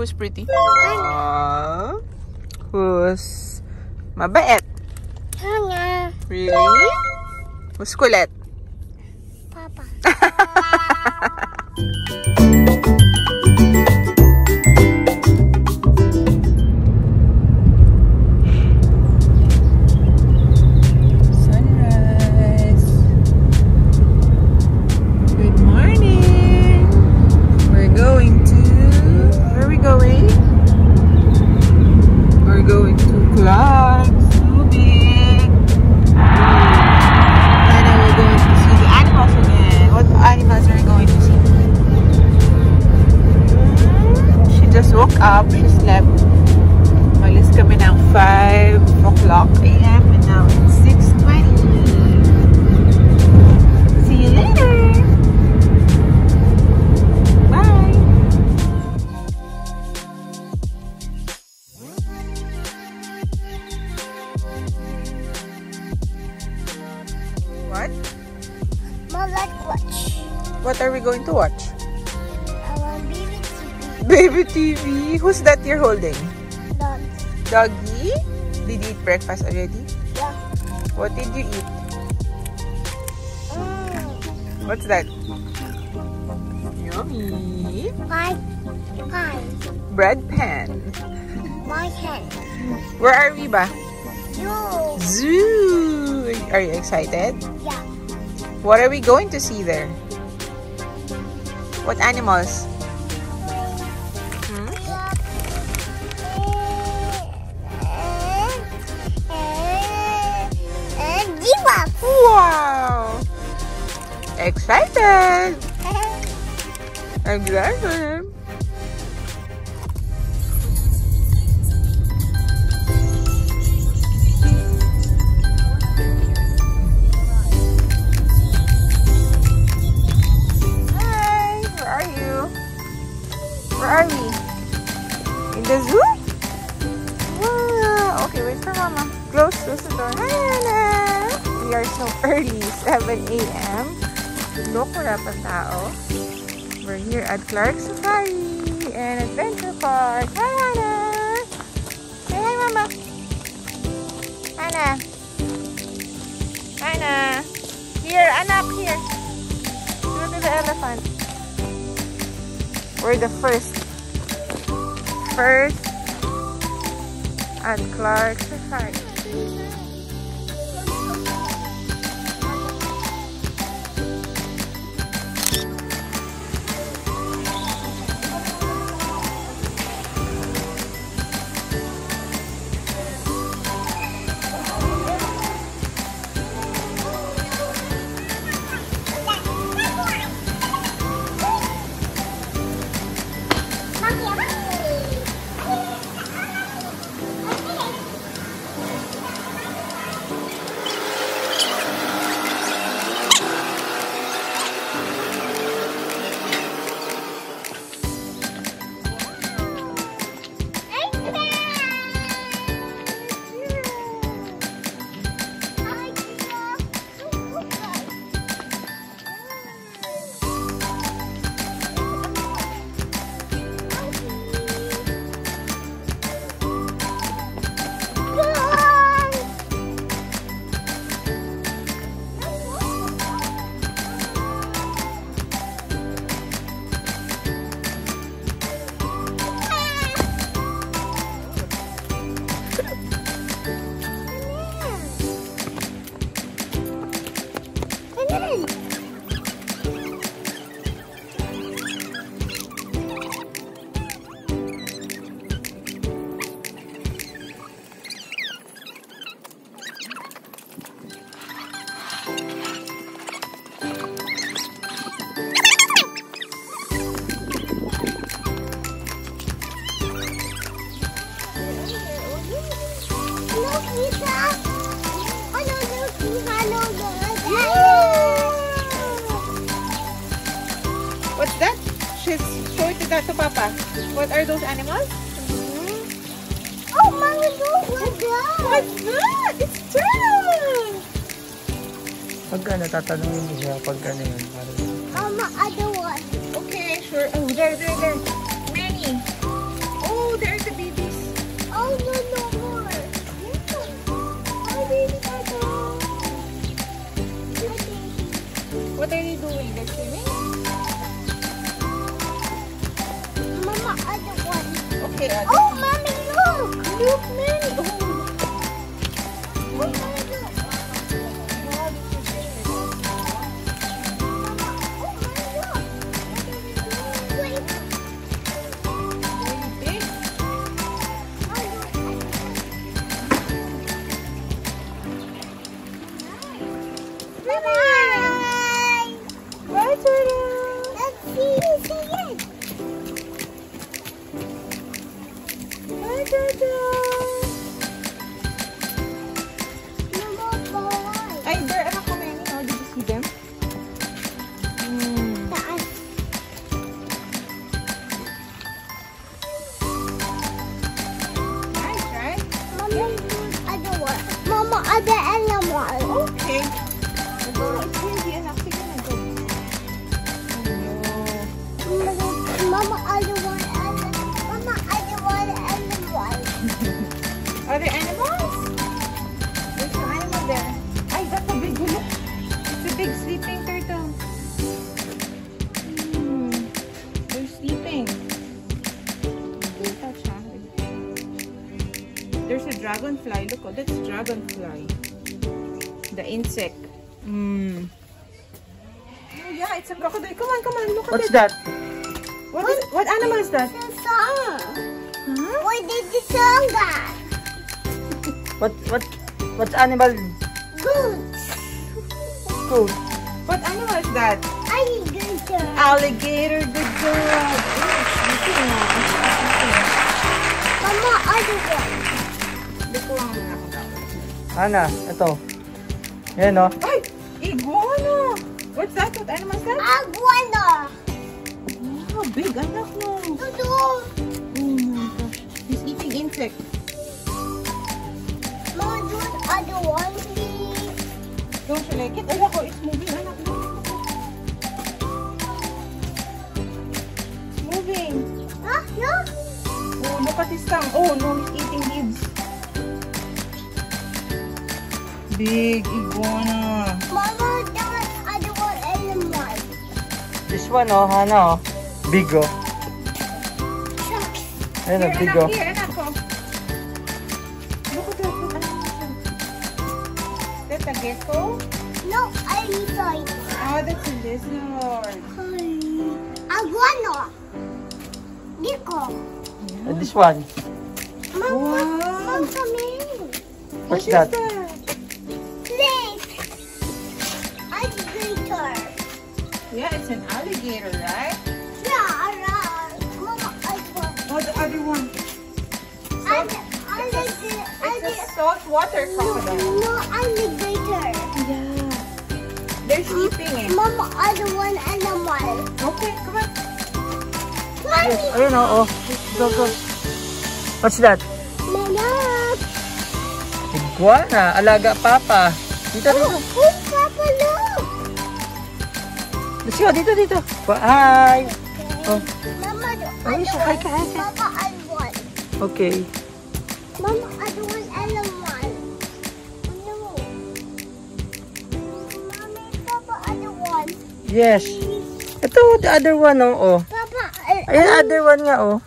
Who's pretty? Aww. Who's mabait? Hannah. Really? Who's kulit? Papa. going? We're going to Clark's Tubig. And then we're going to see the animals again. What animals are we going to see? She just woke up. She slept. Malis kami ng 5 o'clock a.m. and now it's 6.20. See you later. We going to watch? Want baby TV. Baby TV. Who's that you're holding? Dog. Doggy? Did you eat breakfast already? Yeah. What did you eat? Mm. What's that? Yummy. Pie. Pie. Bread pan. My hand. Where are we ba? You. Zoo. Are you excited? Yeah. What are we going to see there? What animals? Hmm? Wow! Excited! Excited! 7 a.m. Look, wala pa tao. We're here at Clark Safari and Adventure Park. Hi, hi, mama. Anna. Anna. Here, anak, here. Go to the elephant. We're the first. First at Clark Safari. What are those animals? Oh, Mommy, look what's that? What's that? It's turtle! Pag ano, tatanungin mo siya pag ano yun. Oh, Mama, other one. Okay, sure. Oh, there, there, there. Many. Oh, there are the babies. Oh, no, no more. Yeah. Oh, baby turtle. What are they doing? Oh, mommy, look. look, Oh, dragonfly. Look, oh, that's dragonfly. The insect. Hmm. Oh, yeah, it's a crocodile. Come on, come on. Look at What's it. that? What, is, what animal is that? Huh? Why did the song that? What, what, what's animal? Good. Food. What animal is that? Alligator. Alligator. Good job. Oh. Mama, other daw. Ana, ito. Yan o. Ay! Iguana! What's that? What animal is that? Iguana. Wow, big anak no. Tutu. Oh my gosh. He's eating insect. Mama, do other one, please. Don't you like it? Ay, ako, it's moving. Anak. It's moving. Huh? No? Oh, tongue. Oh, no, he's eating Big iguana. Mama, that other one animal. This one oh, o, Hannah o. Oh. Big o. Shucks. Ayan Here, big anak, o. here, anak ko. Look at that. Is that? A gecko? No, elephant. Oh, ah, that's a lizard. Iguana. Gecko. And this one. Mama, Wow. Mama. What's What that? that? Yeah, it's an alligator, right? Yeah, right. Mama, iguana. Oh, the other one. Alli- Alligator. It's a saltwater crocodile. No, alligator. Yeah. They're sleeping eh. Mama, other one animal. Okay, come on. Mommy. Ayun o, oh. Go, go. What's that? Mama. Iguana. Alaga papa. Dito, dito. Oh, Papa, look. Let's go, dito, dito. Hi. Oh. Mama, one. ka, hi ka. Papa, other one. Okay. Mama, other one animal. No. Mommy, Papa, other one. Yes. Ito, the other one o. Oh. Papa, uh, Ayun, other one nga oh.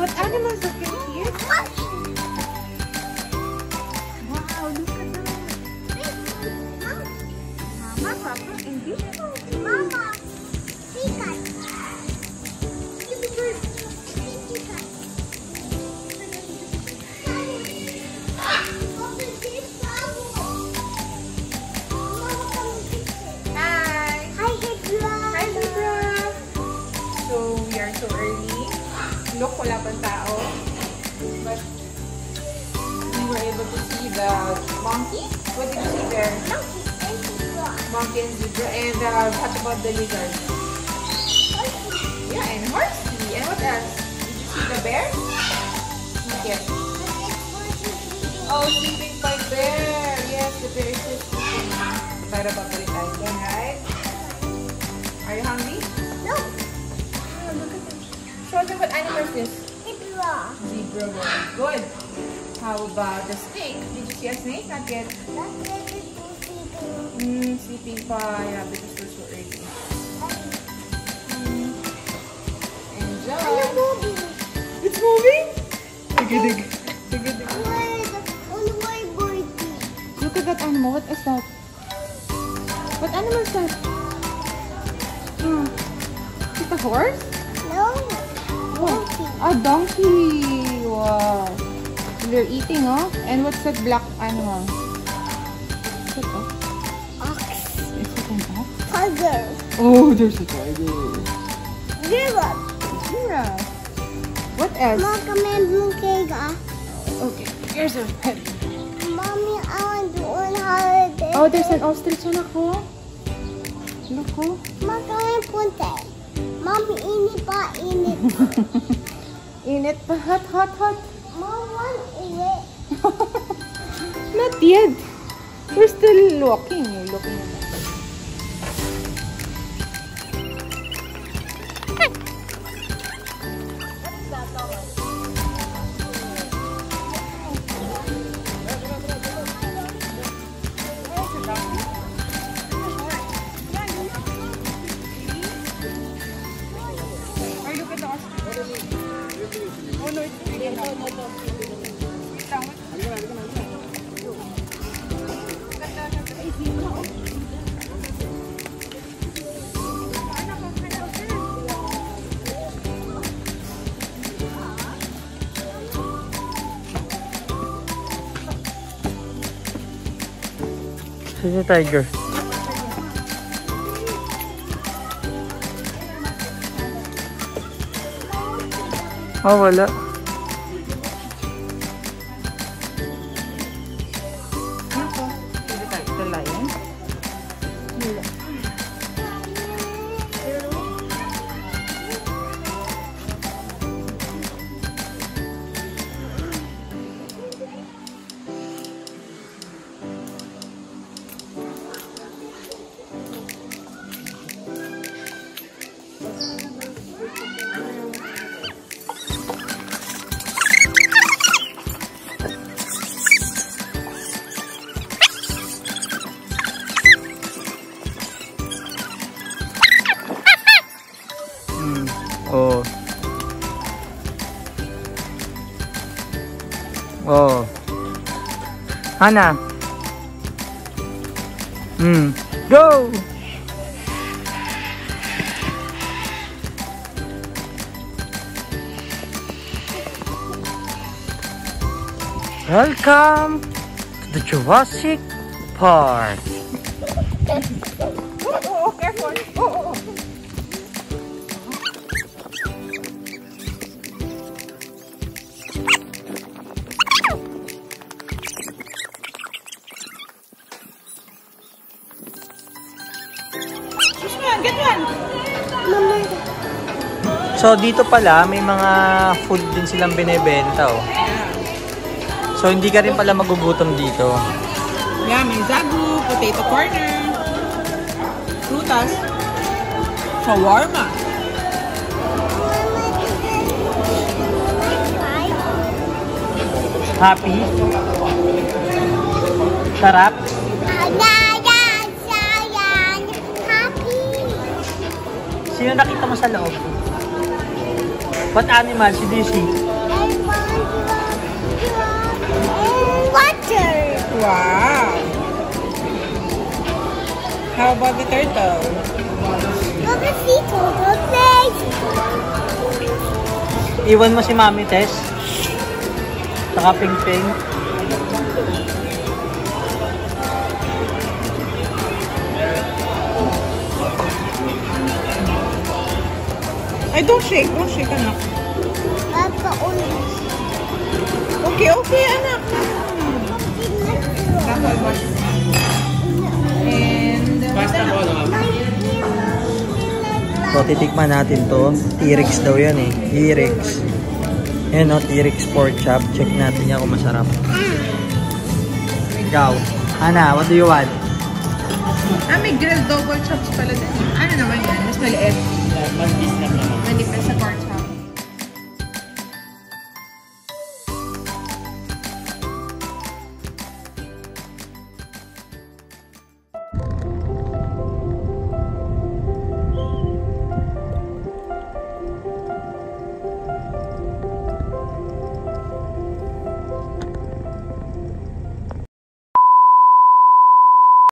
What animals are here? Look, wala pang tao. But, we were able to see the monkey. What did you see there? Monkey and zebra. And uh, what about the lizard? Yeah, and horsey. And what else? Did you see the bear? Yes. Oh, sleeping by bear. Yes, the bear is sleeping. Para babalik tayo doon, right? Are you hungry? No. Oh, look at them what what's this? Zebra. Zebra very good. How about the snake? Did you see a snake? Not yet. That's really too sleeping. Mm, sleeping pa. Yeah, because we're so early. Mm. Enjoy. moving? It's moving? Sige, sige. Where the, on where? Look at that animal. What is that? What animal is that? Hmm. Is it a horse? No. Oh, a donkey. Wow. They're eating, oh. And what's that black animal? What's that, oh? Ox. Is it an ox? Tiger. Oh, there's a tiger. Giraffe. Giraffe. What else? Mom, come and monkey ga. Okay, here's a pet. Mommy, I want to on holiday. Oh, there's an ostrich, anak ko. Look, oh. Mom, come and punta. Mommy, init pa, init. Init pa. Hot, hot, hot. Mom, want uwi. Not yet. We're still walking. You're looking at Oh no, it's vegan. No, no, no. Sino tiger? En voilà. Hannah. Hmm. Go! Welcome to the Jurassic Park. Push mo yan, get one. Mama, So dito pala may mga food din silang binebenta oh. So hindi ka rin pala magugutom dito. Yeah, may zagu, potato corner, frutas, shawarma. Happy? Sarap? Sino nakita mo sa loob? What animals did you see? Water. Wow! How about the turtle? Look at total place. Iwan mo si Mami Tess. Saka Ping Ping. Ay, don't shake. Don't shake, anak. Papa, only. Okay, okay, anak. Tapos, and... So titikman natin to. T-Rex daw yan eh. T-Rex. Yan o, T-Rex pork chop. Check natin yan kung masarap. Ikaw. Ana, what do you want? Ah, may grilled double chops pala din. Ano naman yan? Mas maliit.